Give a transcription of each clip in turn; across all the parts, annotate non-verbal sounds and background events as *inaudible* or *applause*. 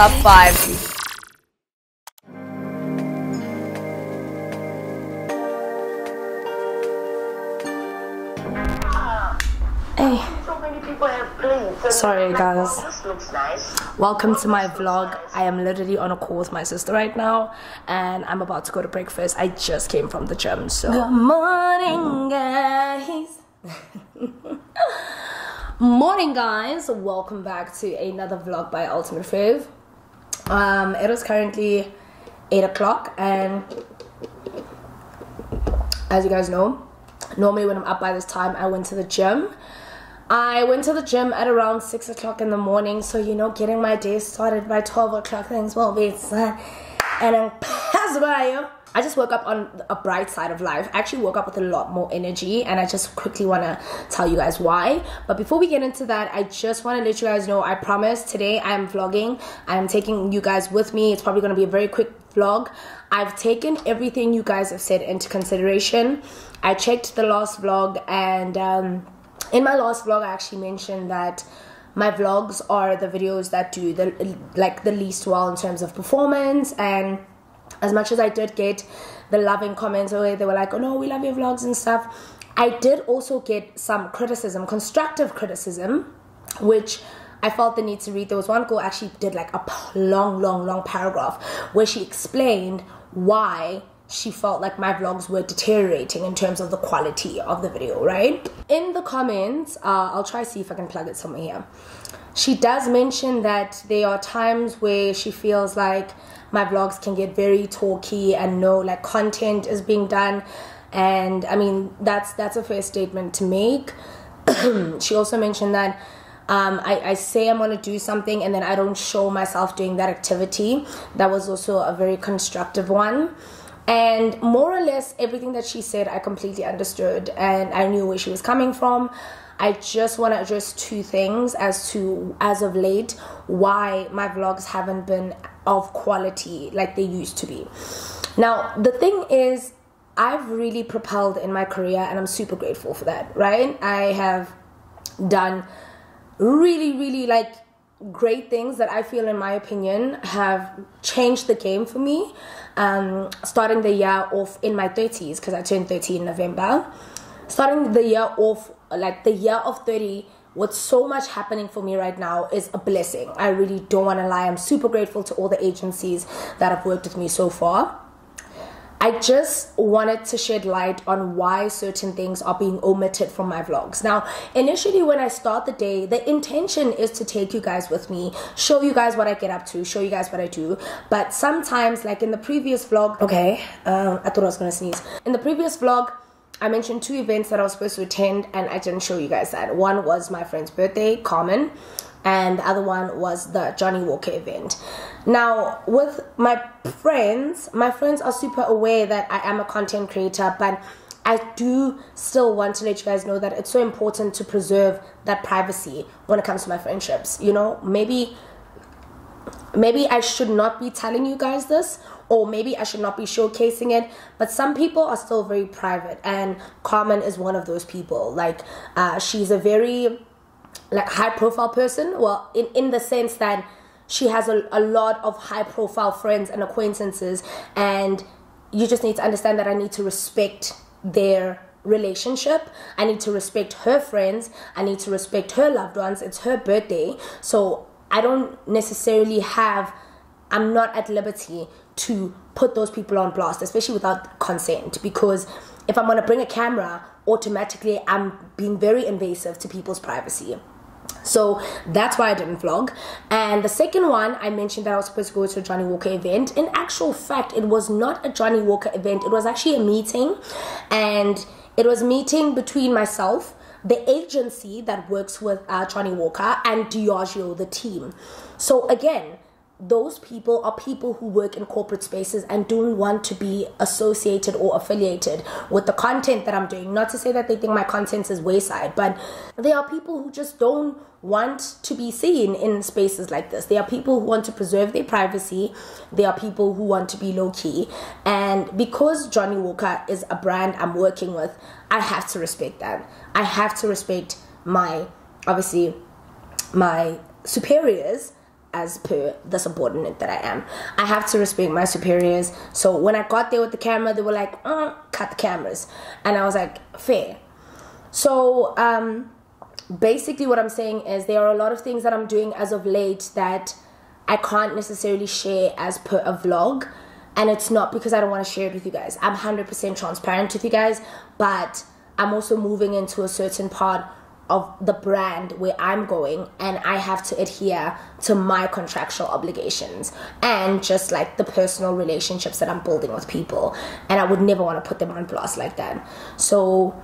Top five. Hey, So many people have planes. and Sorry, oh, guys. Oh, this looks nice. welcome to my vlog. I am literally on a call with my sister right now, and I'm about to go to breakfast. I just came from the gym, so. Good morning, guys. *laughs* morning, guys. Welcome back to another vlog by Ultimate Fave. Um, it is currently 8 o'clock, and as you guys know, normally when I'm up by this time, I went to the gym. I went to the gym at around 6 o'clock in the morning, so you know, getting my day started by 12 o'clock, things will be. And then *laughs* pass by you. I just woke up on a bright side of life. I actually woke up with a lot more energy, and I just quickly want to tell you guys why. But before we get into that, I just want to let you guys know I promise today I am vlogging. I am taking you guys with me. It's probably going to be a very quick vlog. I've taken everything you guys have said into consideration. I checked the last vlog, and um, in my last vlog, I actually mentioned that my vlogs are the videos that do the like the least well in terms of performance and as much as I did get the loving comments where they were like, oh no, we love your vlogs and stuff, I did also get some criticism, constructive criticism, which I felt the need to read. There was one girl actually did like a long, long, long paragraph where she explained why she felt like my vlogs were deteriorating in terms of the quality of the video, right? In the comments, uh, I'll try to see if I can plug it somewhere here. She does mention that there are times where she feels like my vlogs can get very talky and no like content is being done and I mean that's that's a fair statement to make. *clears throat* she also mentioned that um, I, I say I'm gonna do something and then I don't show myself doing that activity. That was also a very constructive one. And more or less everything that she said, I completely understood and I knew where she was coming from. I just want to address two things as to, as of late, why my vlogs haven't been of quality like they used to be. Now, the thing is, I've really propelled in my career and I'm super grateful for that, right? I have done really, really like great things that I feel, in my opinion, have changed the game for me. Um, starting the year off in my 30s, because I turned 30 in November. Starting the year off, like the year of 30, with so much happening for me right now is a blessing. I really don't want to lie. I'm super grateful to all the agencies that have worked with me so far. I just wanted to shed light on why certain things are being omitted from my vlogs. Now, initially, when I start the day, the intention is to take you guys with me, show you guys what I get up to, show you guys what I do. But sometimes, like in the previous vlog, okay, um, I thought I was gonna sneeze. In the previous vlog, I mentioned two events that I was supposed to attend, and I didn't show you guys that. One was my friend's birthday, Carmen, and the other one was the Johnnie Walker event. Now, with my friends, my friends are super aware that I am a content creator, but I do still want to let you guys know that it's so important to preserve that privacy when it comes to my friendships. You know, maybe maybe I should not be telling you guys this, or maybe I should not be showcasing it. But some people are still very private, and Carmen is one of those people. Like, uh, she's a very like high profile person. Well, in in the sense that she has a, a lot of high profile friends and acquaintances, and you just need to understand that I need to respect their relationship. I need to respect her friends. I need to respect her loved ones. It's her birthday. So I don't necessarily have, I'm not at liberty to put those people on blast, especially without consent. Because if I'm to bring a camera, automatically I'm being very invasive to people's privacy. So that's why I didn't vlog. And the second one, I mentioned that I was supposed to go to a Johnnie Walker event. In actual fact, it was not a Johnnie Walker event, it was actually a meeting. And it was a meeting between myself, the agency that works with uh, Johnnie Walker, and Diageo, the team. So again, those people are people who work in corporate spaces and don't want to be associated or affiliated with the content that I'm doing. Not to say that they think my content is wayside, but there are people who just don't want to be seen in spaces like this. There are people who want to preserve their privacy. There are people who want to be low key. And because Johnnie Walker is a brand I'm working with, I have to respect that. I have to respect my, obviously, my superiors as per the subordinate that I am. I have to respect my superiors. So when I got there with the camera, they were like, uh, cut the cameras. And I was like, fair. So um, basically, what I'm saying is there are a lot of things that I'm doing as of late that I can't necessarily share as per a vlog. And it's not because I don't want to share it with you guys. I'm 100% transparent with you guys, but I'm also moving into a certain part of the brand where I'm going and I have to adhere to my contractual obligations and just like the personal relationships that I'm building with people and I would never want to put them on blast like that. So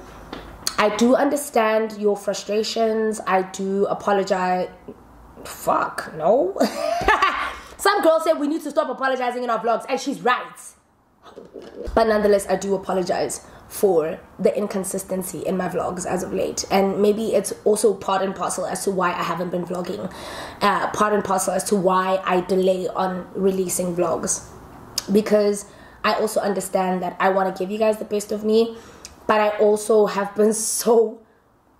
I do understand your frustrations. I do apologize. Fuck, no. *laughs* Some girl said we need to stop apologizing in our vlogs and she's right. But nonetheless, I do apologize for the inconsistency in my vlogs as of late. And maybe it's also part and parcel as to why I haven't been vlogging, uh, part and parcel as to why I delay on releasing vlogs. Because I also understand that I want to give you guys the best of me, but I also have been so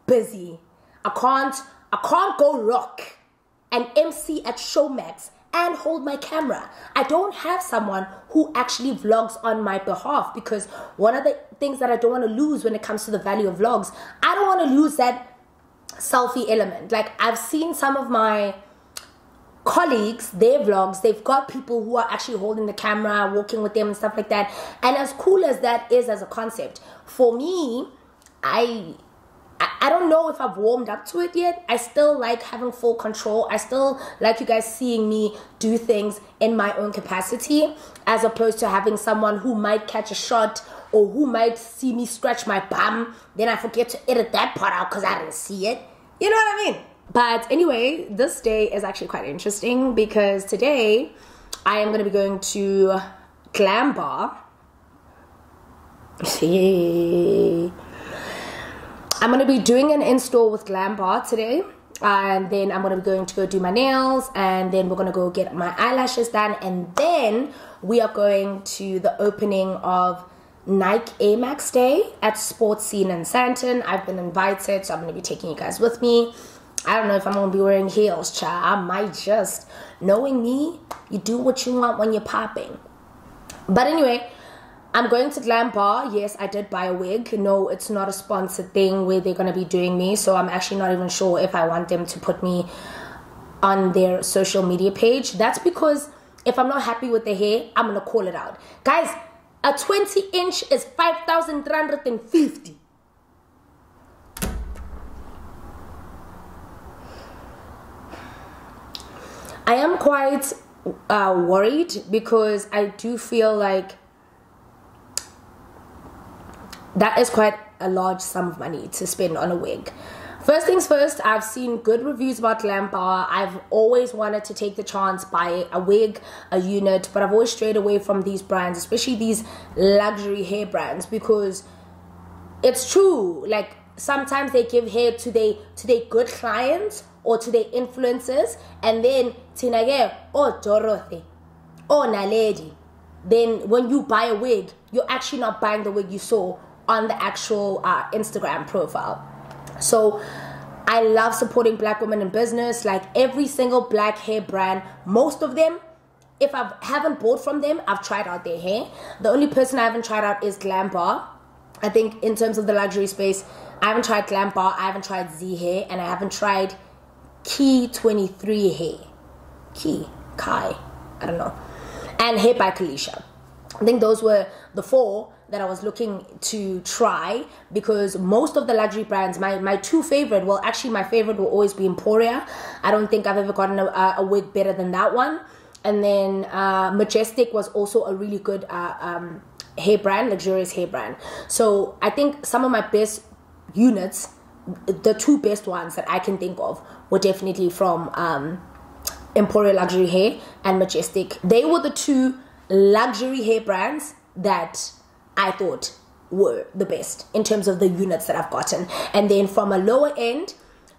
busy. I can't, I can't go rock and MC at Showmax and hold my camera. I don't have someone who actually vlogs on my behalf because one of the things that I don't want to lose when it comes to the value of vlogs, I don't want to lose that selfie element. Like I've seen some of my colleagues, their vlogs, they've got people who are actually holding the camera, walking with them and stuff like that. And as cool as that is as a concept, for me, I I, don't know if I've warmed up to it yet. I still like having full control. I still like you guys seeing me do things in my own capacity as opposed to having someone who might catch a shot or who might see me scratch my bum. Then I forget to edit that part out because I didn't see it. You know what I mean? But anyway, this day is actually quite interesting because today I am going to be going to Glam Bar. See. I'm going to be doing an install with Glam Bar today. And then I'm going to be going to go do my nails. And then we're going to go get my eyelashes done. And then we are going to the opening of Nike Air Max Day at Sportscene in Sandton. I've been invited, so I'm going to be taking you guys with me. I don't know if I'm to be wearing heels, child. I might just. Knowing me, you do what you want when you're popping. But anyway, I'm going to Glam Bar. Yes, I did buy a wig. No, it's not a sponsored thing where they're going to be doing me. So I'm actually not even sure if I want them to put me on their social media page. That's because if I'm not happy with the hair, I'm going to call it out. Guys, a 20 inch is 5,350. I am quite uh, worried because I do feel like that is quite a large sum of money to spend on a wig. First things first, I've seen good reviews about Glam Bar. I've always wanted to take the chance, buy a wig, a unit, but I've always strayed away from these brands, especially these luxury hair brands, because it's true. Like sometimes they give hair to their to their good clients or to their influencers, and then tinage, oh Dorothy, oh Naledi. Then when you buy a wig, you're actually not buying the wig you saw on the actual uh, Instagram profile. So I love supporting black women in business. Like every single black hair brand, most of them, if I haven't bought from them, I've tried out their hair. The only person I haven't tried out is Glam Bar. I think in terms of the luxury space, I haven't tried Glam Bar, I haven't tried Z Hair, and I haven't tried Key 23 Hair. Key, Kai, I don't know. And Hair by Kalisha. I think those were the four that I was looking to try because most of the luxury brands, my, my two favorite, well, actually, my favorite will always be Emporia. I don't think I've ever gotten a, a wig better than that one. And then uh, Majestic was also a really good uh, um, hair brand, luxurious hair brand. So I think some of my best units, the two best ones that I can think of, were definitely from um, Emporia Luxury Hair and Majestic. They were the two luxury hair brands that I thought were the best in terms of the units that I've gotten. And then from a lower end,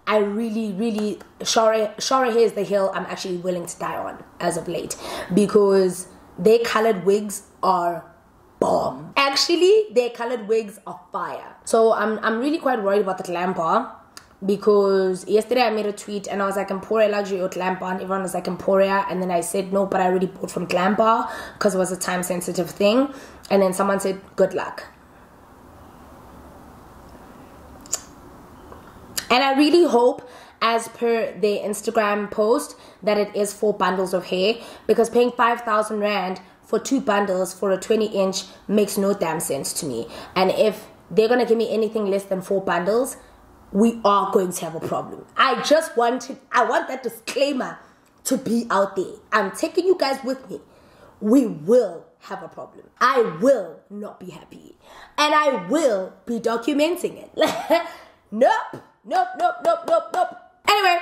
I really, really, Shara, Shara Hair is the hill I'm actually willing to die on as of late because their colored wigs are bomb. Actually, their colored wigs are fire. So I'm, I'm really quite worried about the glam bar because yesterday I made a tweet and I was like Emporia luxury or Glambar and everyone was like Emporia. And then I said no but I already bought from Glambar because it was a time sensitive thing. And then someone said good luck. And I really hope as per their Instagram post that it is four bundles of hair because paying 5,000 rand for two bundles for a 20 inch makes no damn sense to me. And if they're gonna give me anything less than four bundles we are going to have a problem. I just wanted, I want that disclaimer to be out there. I'm taking you guys with me. We will have a problem. I will not be happy. And I will be documenting it. *laughs* nope, nope, nope, nope, nope, nope. Anyway,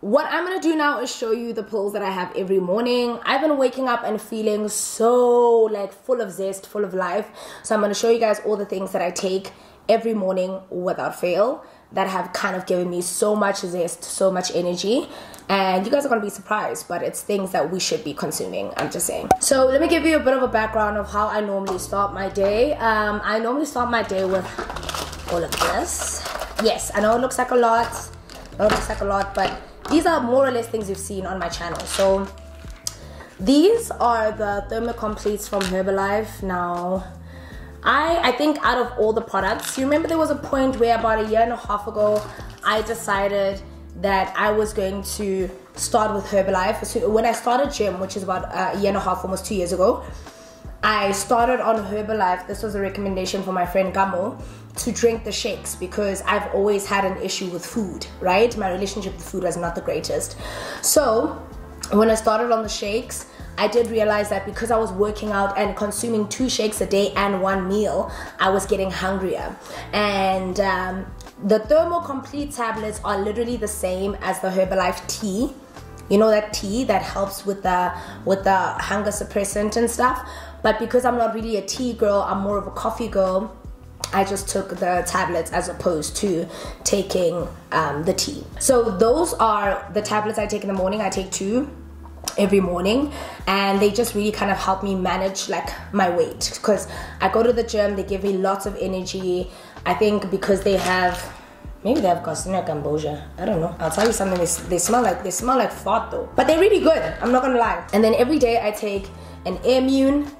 what I'm gonna do now is show you the pills that I have every morning. I've been waking up and feeling so like full of zest, full of life. So I'm gonna show you guys all the things that I take every morning without fail that have kind of given me so much zest, so much energy. And you guys are gonna be surprised, but it's things that we should be consuming. I'm just saying. So let me give you a bit of a background of how I normally start my day. Um, I normally start my day with all of this. Yes, I know it looks like a lot. It looks like a lot, but these are more or less things you've seen on my channel. So these are the Thermo Completes from Herbalife. Now I I think out of all the products, you remember there was a point where about a year and a half ago, I decided that I was going to start with Herbalife. So when I started gym, which is about uh, a year and a half, almost two years ago, I started on Herbalife. This was a recommendation from my friend Gamo to drink the shakes because I've always had an issue with food, right? My relationship with food was not the greatest. So when I started on the shakes, I did realize that because I was working out and consuming two shakes a day and one meal, I was getting hungrier. And um, the Thermo Complete tablets are literally the same as the Herbalife tea. You know that tea that helps with the with the hunger suppressant and stuff. But because I'm not really a tea girl, I'm more of a coffee girl. I just took the tablets as opposed to taking um, the tea. So those are the tablets I take in the morning. I take two every morning and they just really kind of help me manage like my weight. Because I go to the gym they give me lots of energy. I think because they have maybe they have Garcinia Cambogia I don't know. I'll tell you something. They, they smell like they smell like fart though. But they're really good. I'm not gonna lie. And then every day I take an immune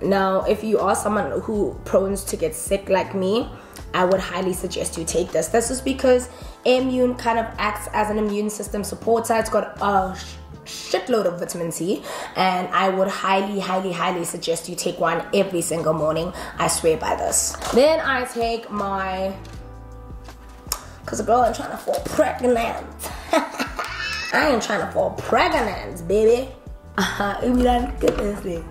now if you are someone who prones to get sick like me I would highly suggest you take this. This is because immune kind of acts as an immune system supporter. It's got oh, a shitload of vitamin C, and I would highly, highly, highly suggest you take one every single morning. I swear by this. Then I take my, cause a girl I'm trying to fall pregnant. *laughs* I ain't trying to fall pregnant, baby. *laughs* Uh-huh, goodness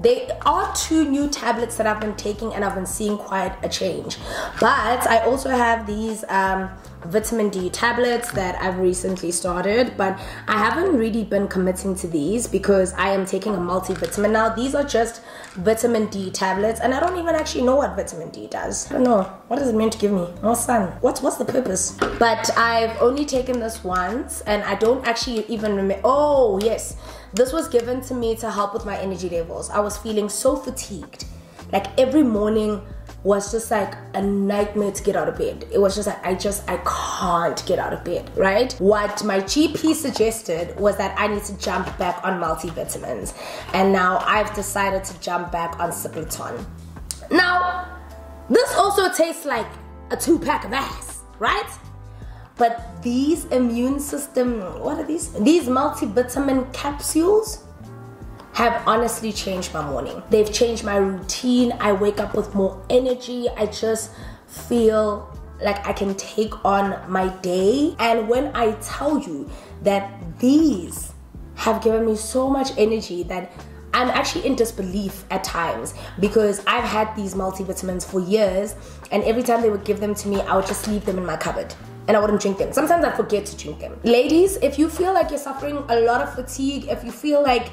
they are two new tablets that I've been taking and I've been seeing quite a change. But I also have these um, vitamin D tablets that I've recently started, but I haven't really been committing to these because I am taking a multivitamin now. These are just vitamin D tablets, and I don't even actually know what vitamin D does. I don't know. What does it mean to give me? More sun. What's what's the purpose? But I've only taken this once, and I don't actually even remember. Oh yes, this was given to me to help with my energy levels. I was feeling so fatigued, like every morning was just like a nightmare to get out of bed. It was just like I just I can't get out of bed, right? What my GP suggested was that I need to jump back on multivitamins. And now I've decided to jump back on Cipleton. Now, this also tastes like a two pack of ass, right? But these immune system, what are these? These multivitamin capsules have honestly changed my morning. They've changed my routine. I wake up with more energy. I just feel like I can take on my day. And when I tell you that these have given me so much energy that I'm actually in disbelief at times because I've had these multivitamins for years, and every time they would give them to me, I would just leave them in my cupboard and I wouldn't drink them. Sometimes I forget to drink them. Ladies, if you feel like you're suffering a lot of fatigue, if you feel like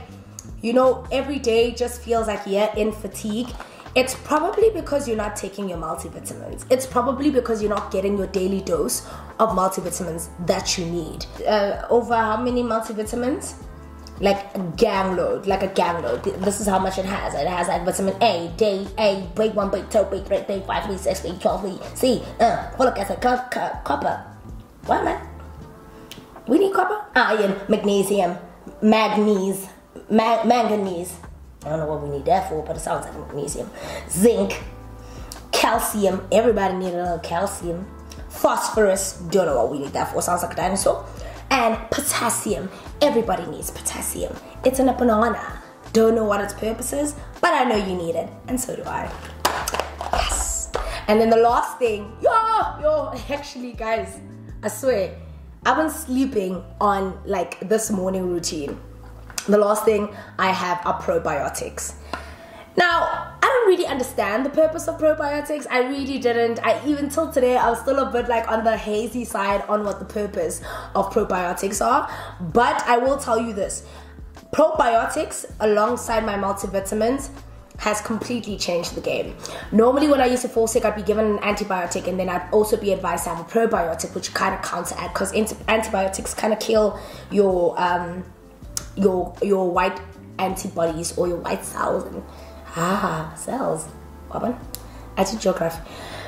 you know, every day just feels like you're in fatigue, it's probably because you're not taking your multivitamins. It's probably because you're not getting your daily dose of multivitamins that you need. Uh, over how many multivitamins? Like a gang load, like a gang load. This is how much it has. It has like vitamin A, D, A, B1, B2, B3, B5, B6, B12, B, C, uh, folic acid, co- co- copper. What man? We need copper, iron, magnesium, manganese, ma- manganese. I don't know what we need that for, but it sounds like magnesium. Zinc, calcium. Everybody need a little calcium. Phosphorus. Don't know what we need that for. Sounds like a dinosaur. And potassium. Everybody needs potassium. It's in a banana. Don't know what its purpose is, but I know you need it, and so do I. Yes. And then the last thing, yo, yo, *laughs* actually, guys, I swear, I've been sleeping on like this morning routine. The last thing I have are probiotics. Now, I don't really understand the purpose of probiotics. I really didn't. I even till today, I was still a bit like on the hazy side on what the purpose of probiotics are. But I will tell you this probiotics, alongside my multivitamins, has completely changed the game. Normally, when I used to fall sick, I'd be given an antibiotic, and then I'd also be advised to have a probiotic, which kind of counteract because antibiotics kind of kill your um, your your white antibodies or your white cells and ah cells. What I did geography.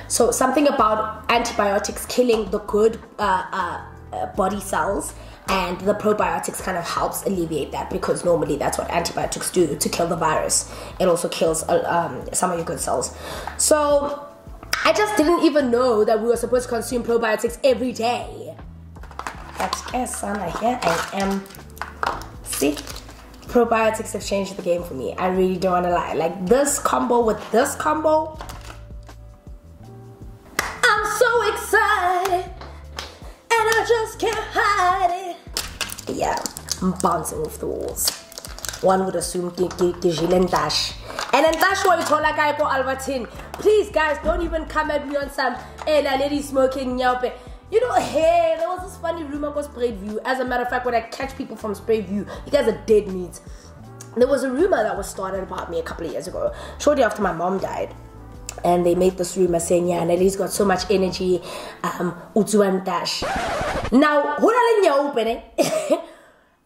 So something about antibiotics killing the good uh, uh, uh, body cells and the probiotics kind of helps alleviate that because normally that's what antibiotics do to kill the virus. It also kills uh, um, some of your good cells. So I just didn't even know that we were supposed to consume probiotics every day. That's yes, Sana. Here I am. See, probiotics have changed the game for me. I really don't want to lie. Like this combo with this combo, I'm so excited, and I just can't hide it. Yeah, I'm bouncing off the walls. One would assume Gilles Dash. And then that's why you told like I go Albertine. Please, guys, don't even come at me on some, hey, la lady smoking nyaupe. You know, hey, there was this funny rumor about Sprayed View. As a matter of fact, when I catch people from Sprayed View, you guys are dead meat. There was a rumor that was started about me a couple of years ago, shortly after my mom died. And they made this rumor saying, yeah, Nelly's got so much energy, um, Dash. Now, open *laughs*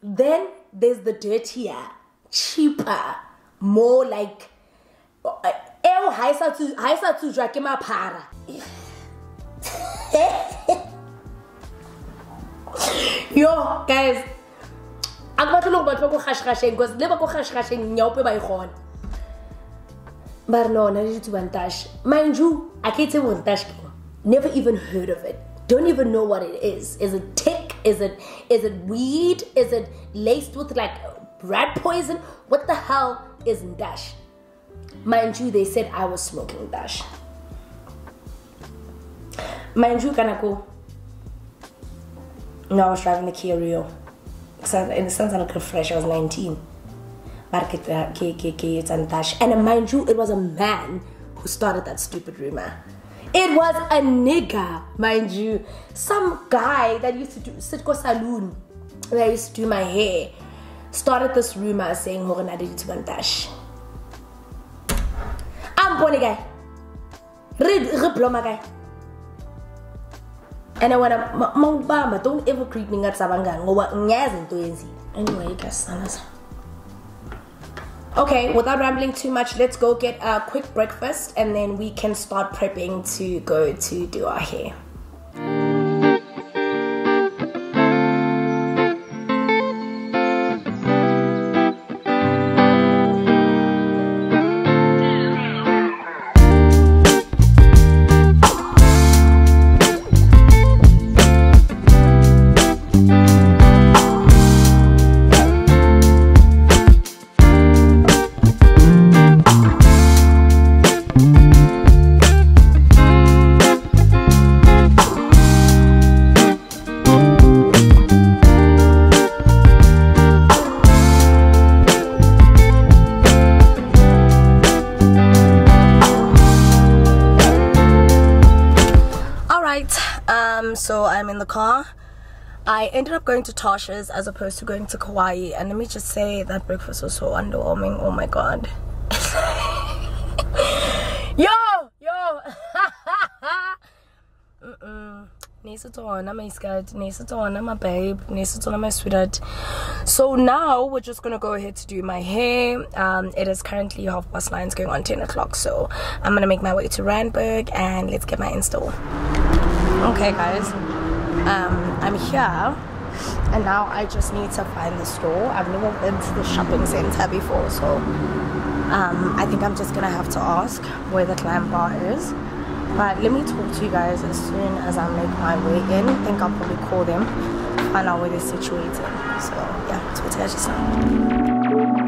then there's the dirtier, cheaper, more like, eh, haisa tu haisa tu ke maphara. Yo guys akubathile ukubathi bakurhashirhasheng because le bakurhashirhasheng nyaupe ba e kgona ba re lona le ditsubantash mind you i can't say bontash never even heard of it. Don't even know what it is. Is it tick? Is it is it weed? Is it laced with like rat poison? What the hell is dash mind you they said i was smoking dash mind you kana ko no, I was driving the Kia Rio. In the sense, I look fresh. I was 19. And uh, mind you, it was a man who started that stupid rumor. It was a nigga, mind you. Some guy that used to do Sitko Saloon, where I used to do my hair, started this rumor saying Horana did to Bantash. I'm born a guy. Read, reploma guy. And I wanna mawubamba don't ever creep ngathi sabangani ngoba ngiyazi into yenzile anyway kasanaza Okay, without rambling too much, let's go get a quick breakfast and then we can start prepping to go to do our hair. I ended up going to Tasha's as opposed to going to Kauai, and let me just say that breakfast was so underwhelming. Oh my god. *laughs* yo, yo. *laughs* Mm-mm. My babe. My sweetheart. So now we're just gonna go ahead to do my hair. Um, it is currently half past nine, it's going on 10 o'clock. So I'm gonna make my way to Randburg and let's get my install. Okay, guys. Um, I'm here and now I just need to find the store. I've never been to the shopping center before, so um, I think I'm just gonna have to ask where the Glam Bar is. But let me talk to you guys as soon as I make my way in. I think I'll probably call them, find out where they're situated. So yeah, talk to you guys just now.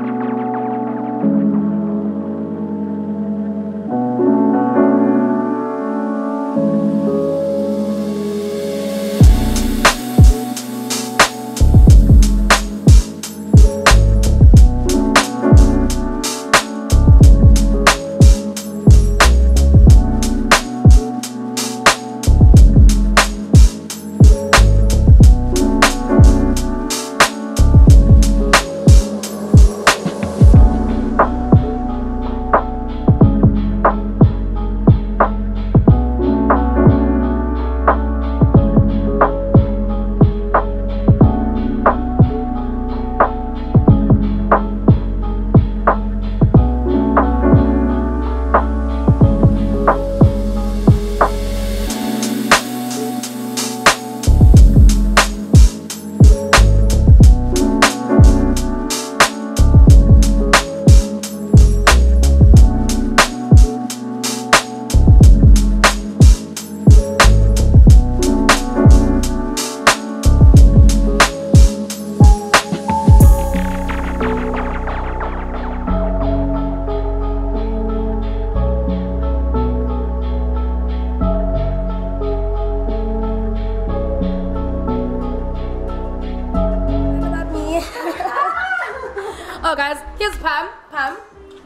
Guys, here's Pam. Pam,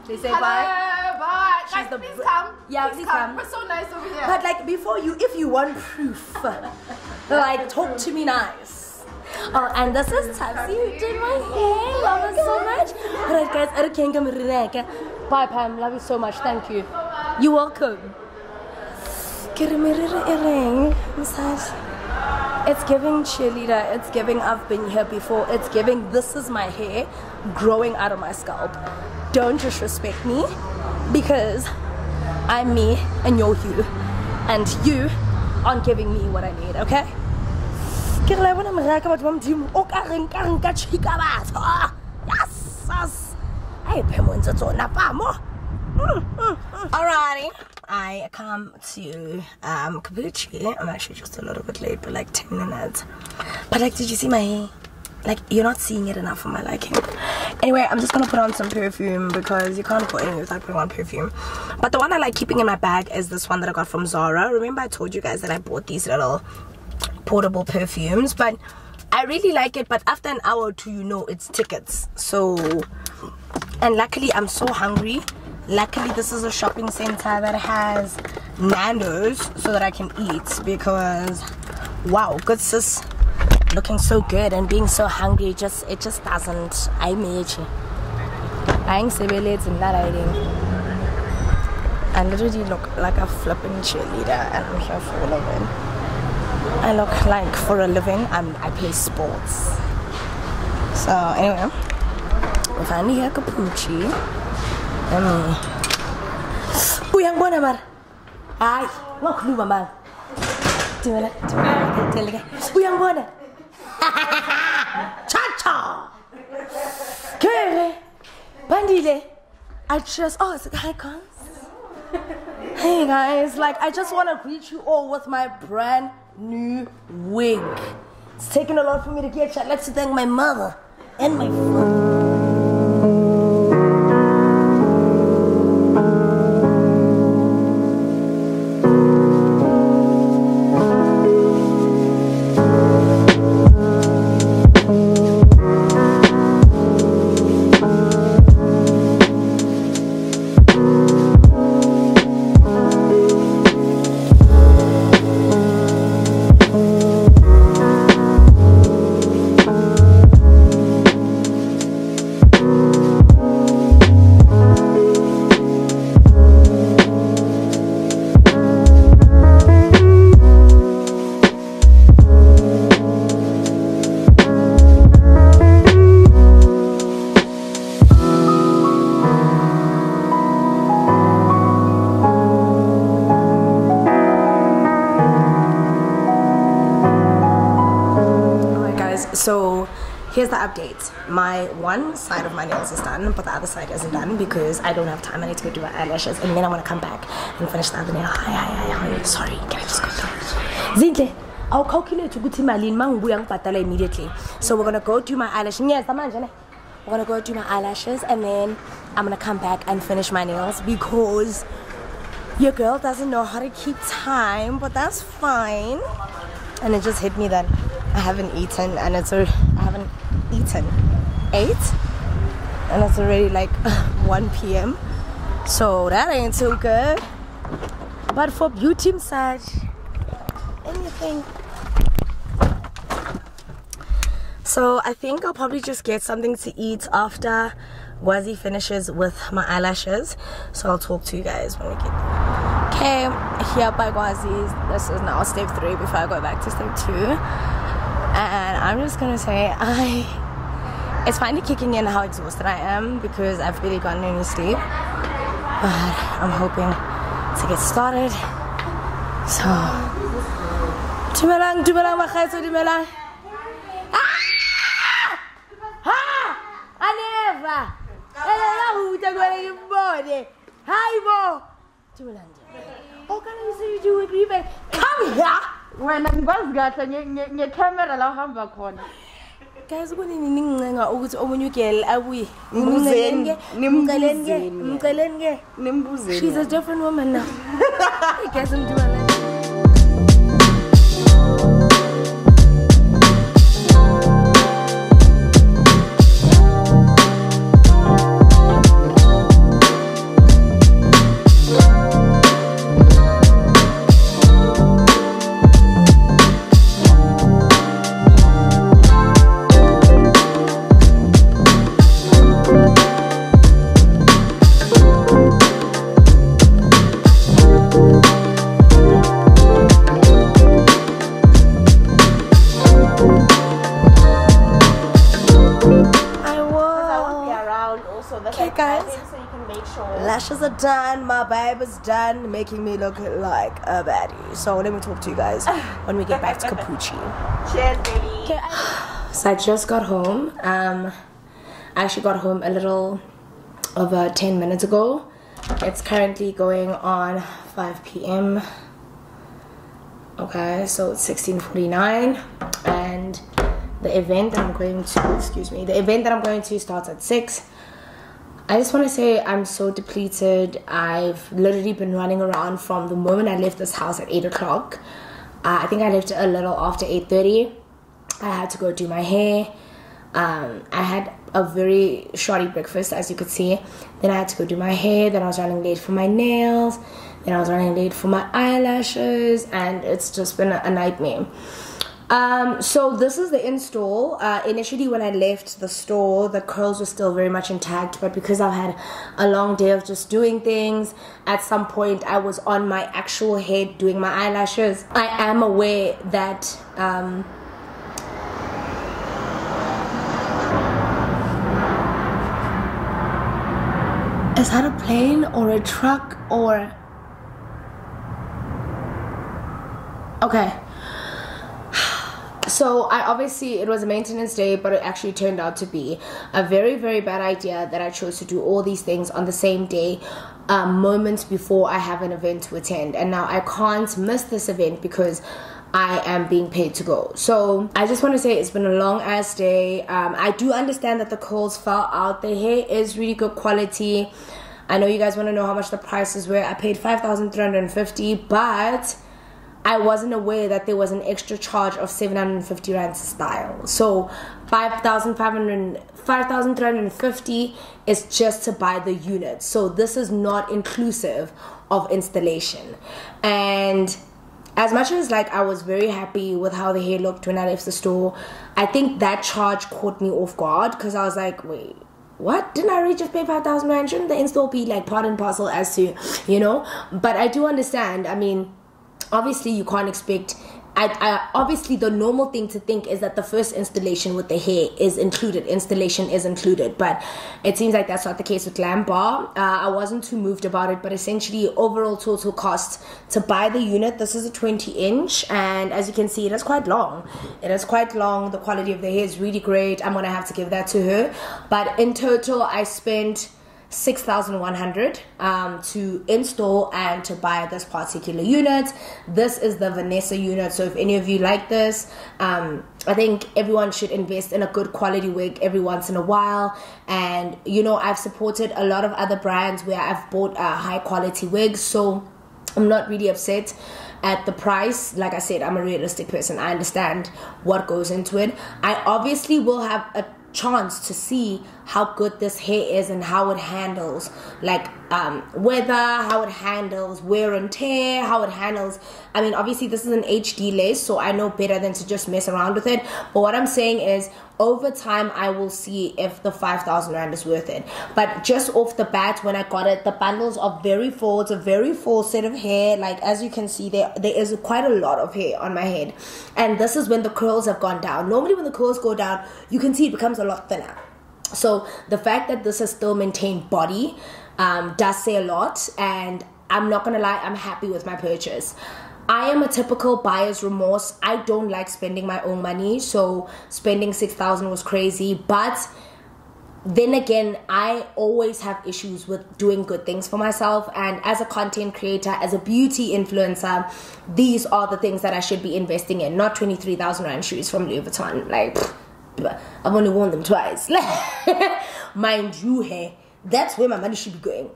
they say Hello, bye. bye. She's Guys, the please come. Yeah, please, come. come. We're so nice over here. But like before you, if you want proof, *laughs* like talk to me nice. Oh, and this is Tapsy who did my hair. Love it so much. Alright, guys, I can't come. Bye, Pam. Love you so much. Thank you. You're welcome. Get a mirror earring. Massage. It's giving cheerleader. It's giving I've been here before. It's giving this is my hair growing out of my scalp. Don't disrespect me because I'm me and you're you. And you aren't giving me what I need, okay? Yes pamo Mm, mm, mm. Alrighty, I come to um Kabuchi. I'm actually just a little bit late, but like 10 minutes. But like, did you see my hair? Like, you're not seeing it enough for my liking. Anyway, I'm just gonna put on some perfume because you can't put anything without putting on perfume. But the one I like keeping in my bag is this one that I got from Zara. Remember, I told you guys that I bought these little portable perfumes, but I really like it. But after an hour or two, you know, it's tickets. So, and luckily, I'm so hungry. Luckily, this is a shopping center that has Nando's so that I can eat because, wow, good sis, looking so good and being so hungry just it just doesn't. I made I ain't in that eating. I literally look like a flipping cheerleader and I'm here for a living. I look like for a living I'm I play sports. So anyway, we're finally here Capucci. Let me Uyangibona mara. Hayi, ngakhuluma mara. Thimela, thimela, thimela. Uyangibona? Ah. *laughs* Cha cha. Kere. Bandile. I just oh, it's hi cons. Hey guys, like I just want to greet you all with my brand new wig. It's taken a lot for me to get here. Let's thank my mother and my father. My one side of my nails is done, but the other side isn't done because I don't have time. I need to go do my eyelashes, and then I want to come back and finish the other nail. Hi, hi, hi, hi. Sorry, can I just go through? Zinhle, I'll calculate ukuthi malini mangibuya ngibhadala immediately. So we're gonna go do my eyelashes. Yes, manje ne? We're gonna go do my eyelashes, and then I'm gonna come back and finish my nails because your girl doesn't know how to keep time, but that's fine. And it just hit me that I haven't eaten, and it's a, I haven't eaten eight, and it's already like *laughs* 1 p.m. So that ain't too good. But for beauty massage, anything. So I think I'll probably just get something to eat after Wazi finishes with my eyelashes. So I'll talk to you guys when we get there. Okay, here by Wazi's. This is now step three before I go back to step two. I'm just gonna say I it's finally kicking in how exhausted I am because I've really gotten any sleep. But I'm hoping to get started. So Dumelang, dumelang bakgaetso, dumelang. Aneva! Elela ho uta kwela ke bone. Hi bo. Dumelang. Oh, can I see you do even? Come here. Wena ngikwazi kahle nge- nge- ngecamera la uhamba khona Guys, kunini ningincenga ukuthi omunye ugirl abuye. Mbuzeni, Nimceleni ke, nimbuzeni. mceleni ke. nimbuzeni She's a different woman now. *laughs* I guess My babe is done, making me look like a baddie. So let me talk to you guys when we get back to Capucci. *laughs* cheers baby So I just got home. Um, I actually got home a little over 10 minutes ago. It's currently going on 5 p.m. Okay, so it's 16:49, and the event that I'm going to, excuse me, the event that I'm going to starts at six. I just want to say I'm so depleted. I've literally been running around from the moment I left this house at eight o'clock. Uh, I think I left a little after eight thirty. I had to go do my hair. Um, I had a very shoddy breakfast, as you could see. Then I had to go do my hair. Then I was running late for my nails. Then I was running late for my eyelashes, and it's just been a, a nightmare. Um, so this is the install. Uh, initially, when I left the store, the curls were still very much intact, but because I've had a long day of just doing things, at some point I was on my actual head doing my eyelashes. I am aware that um, is that a plane or a truck or okay so I obviously it was a maintenance day, but it actually turned out to be a very very bad idea that I chose to do all these things on the same day, um, moments before I have an event to attend, and now I can't miss this event because. I am being paid to go. So I just want to say it's been a long ass day. Um, I do understand that the calls fell out. The hair is really good quality. I know you guys want to know how much the prices were. I paid five thousand three hundred and fifty, but I wasn't aware that there was an extra charge of 750 rand style. So 5,500 5,350 is just to buy the unit. So this is not inclusive of installation. And as much as like I was very happy with how the hair looked when I left the store, I think that charge caught me off guard because I was like, wait, what? Didn't I already just pay 5,000 rand? Shouldn't the install be like part and parcel as to, you know? But I do understand. I mean, obviously you can't expect I, I obviously the normal thing to think is that the first installation with the hair is included installation is included but it seems like that's not the case with glam bar. Uh, i wasn't too moved about it but essentially overall total cost to buy the unit this is a 20 inch and as you can see it is quite long. It is quite long. The quality of the hair is really great. I'm gonna have to give that to her. But in total i spent 6100 um, to install and to buy this particular unit. This is the vanessa unit so if any of you like this um, i think everyone should invest in a good quality wig every once in a while. And you know i've supported a lot of other brands where i've bought a high quality wigs so i'm not really upset at the price. Like i said i'm a realistic person. I understand what goes into it. I obviously will have a chance to see how good this hair is and how it handles like um, weather, how it handles wear and tear, how it handles. I mean, obviously, this is an HD lace, so I know better than to just mess around with it. But what I'm saying is, over time, I will see if the 5,000 Rand is worth it. But just off the bat, when I got it, the bundles are very full. It's a very full set of hair. Like, as you can see, there, there is quite a lot of hair on my head. And this is when the curls have gone down. Normally, when the curls go down, you can see it becomes a lot thinner. So the fact that this has still maintained body um, does say a lot, and I'm not gonna lie, I'm happy with my purchase. I am a typical buyer's remorse. I don't like spending my own money, so spending six thousand was crazy. But then again, I always have issues with doing good things for myself. And as a content creator, as a beauty influencer, these are the things that I should be investing in, not 23,000 Rand shoes from Louis Vuitton. Like, I've only worn them twice. *laughs* Mind you, hey, that's where my money should be going.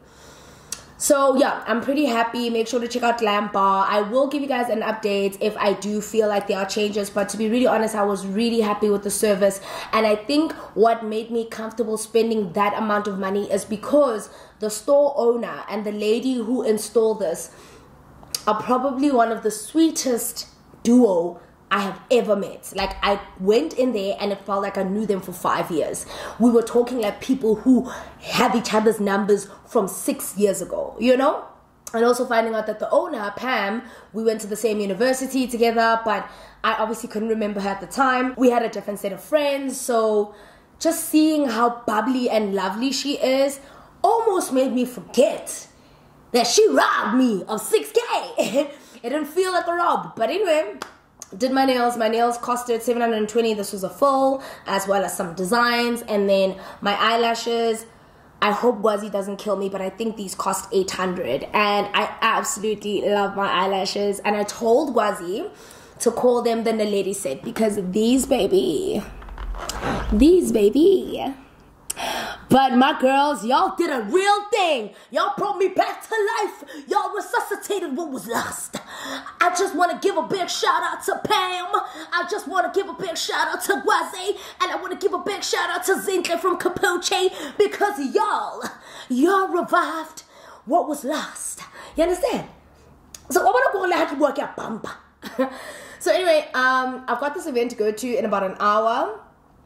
So yeah, I'm pretty happy. Make sure to check out Glam Bar. I will give you guys an update if I do feel like there are changes. But to be really honest, I was really happy with the service. And I think what made me comfortable spending that amount of money is because the store owner and the lady who installed this are probably one of the sweetest duo I have ever met. Like I went in there and it felt like I knew them for five years. We were talking like people who have each other's numbers from six years ago, you know? And also finding out that the owner, Pam, we went to the same university together, but I obviously couldn't remember her at the time. We had a different set of friends, so just seeing how bubbly and lovely she is almost made me forget that she robbed me of 6K. *laughs* it didn't feel like a rob, but anyway, did my nails. My nails costed 720 this was a full as well as some designs. And then my eyelashes. I hope Gwazi doesn't kill me, but I think these cost 800 and I absolutely love my eyelashes. And I told Gwazi to call them the Naledi set because these baby, these baby, but my girls, y'all did a real thing. Y'all brought me back to life. Y'all resuscitated what was lost. I just want to give a big shout out to Pam. I just want to give a big shout out to Gwazi. And I want to give a big shout out to Zintle from Capuche because y'all, y'all revived what was lost. You understand? So I want to go like work out bumper. *laughs* so anyway, um, I've got this event to go to in about an hour.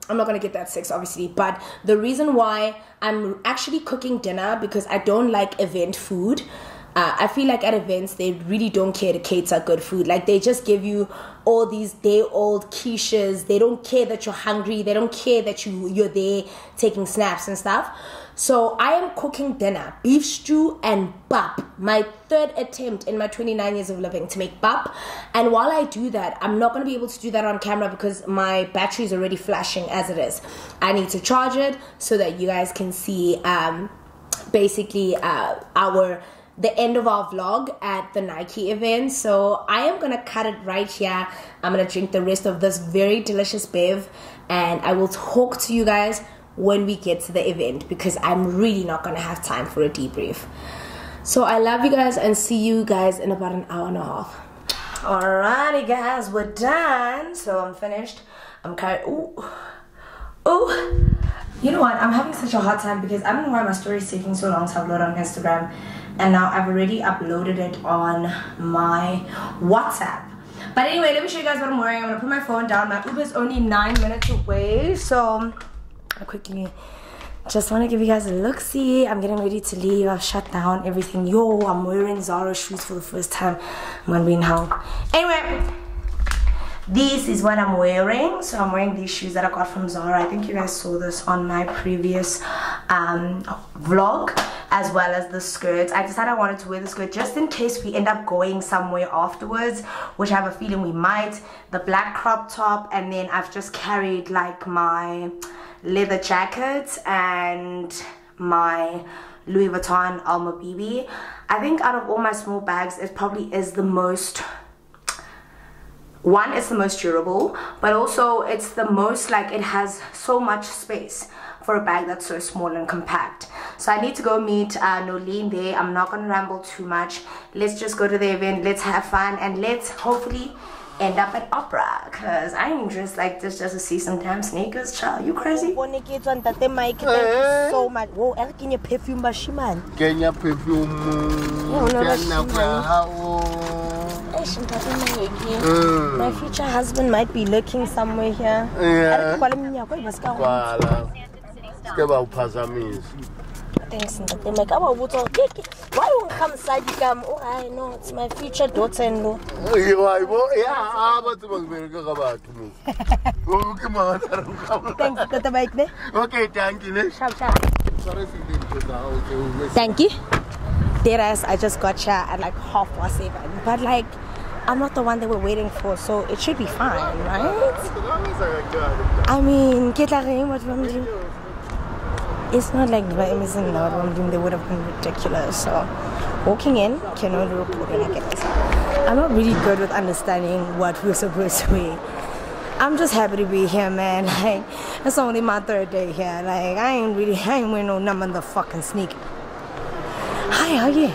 I'm not gonna get that six, obviously, but the reason why I'm actually cooking dinner because I don't like event food. Uh, I feel like at events they really don't care to cater good food. Like they just give you all these day old quiches. They don't care that you're hungry. They don't care that you you're there taking snaps and stuff. So I am cooking dinner, beef stew and bap. My third attempt in my 29 years of living to make bap. And while I do that, I'm not going to be able to do that on camera because my battery is already flashing as it is. I need to charge it so that you guys can see um, basically uh, our the end of our vlog at the Nike event. So I am gonna cut it right here. I'm gonna drink the rest of this very delicious bev and I will talk to you guys when we get to the event because I'm really not gonna have time for a debrief. So I love you guys and see you guys in about an hour and a half. Alrighty guys, we're done. So I'm finished. I'm kind of, ooh, ooh. You know what, I'm having such a hard time because I don't know why my story is taking so long to upload on Instagram. And now I've already uploaded it on my WhatsApp. But anyway, let me show you guys what I'm wearing. I'm gonna put my phone down. My Uber is only nine minutes away. So quickly just want to give you guys a look see i'm getting ready to leave i've shut down everything yo i'm wearing zara shoes for the first time i'm wondering how anyway this is what I'm wearing. So I'm wearing these shoes that I got from Zara. I think you guys saw this on my previous um, vlog as well as the skirts. I decided I wanted to wear the skirt just in case we end up going somewhere afterwards, which I have a feeling we might. The black crop top and then I've just carried like my leather jacket and my Louis Vuitton Alma BB. I think out of all my small bags, it probably is the most one it's the most durable but also it's the most like it has so much space for a bag that's so small and compact. So i need to go meet uh, nolene there. I'm not gonna ramble too much. Let's just go to the event. Let's have fun and let's hopefully end up at opera because i ain't dressed like this just to see some damn sneakers child. You crazy? Bone ke tswa ntate mike thank you so much. Wo e re kenye perfume bashimane kenya perfume. No, ke that's nako ya hao. Eish, ntate Mike. Mm. my future husband might be looking somewhere here. Yeah. a re ke kwale menyako be se ka go kwala. ke ba thanks ntate mike. A ba botsa gore, "Ke- ke- why o nkga mosadi kam o oh, i no it's my future daughter in law ibo ya eh, a ah, ah, ba tseba ke bereke ga batho *laughs* ke magatareng ka mo thanks ntate mike ne? Okay thank you ne? Sharp sharp Sorry, si dintho tsa hao tse o be- thank you. Deadass, I just got here at like half past seven. But like, I'm not the one they were waiting for, so it should be fine, right? I mean, get like what I'm doing. It's not like missing out what I'm doing, they would have been ridiculous. So walking in, can only report when I get this. I'm not really good with understanding what we're supposed to be. I'm just happy to be here, man. *laughs* Like, it's only my third day here. Like, I ain't really, I ain't wearing no number the fucking sneaker. Hi, how are you?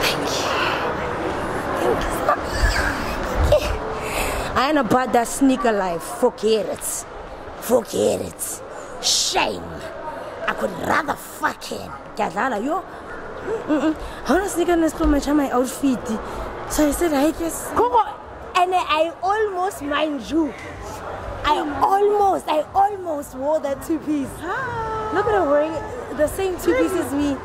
Thank you. Thank you. I ain't about that sneaker life. Forget it. Forget it. Shame. I could rather yo. Mm-mm. I want to sneak on this to match my outfit. So I said, I guess. Coco. And I almost, mind you, I hmm. almost, I almost wore that two piece. Look at her wearing the same two piece as me.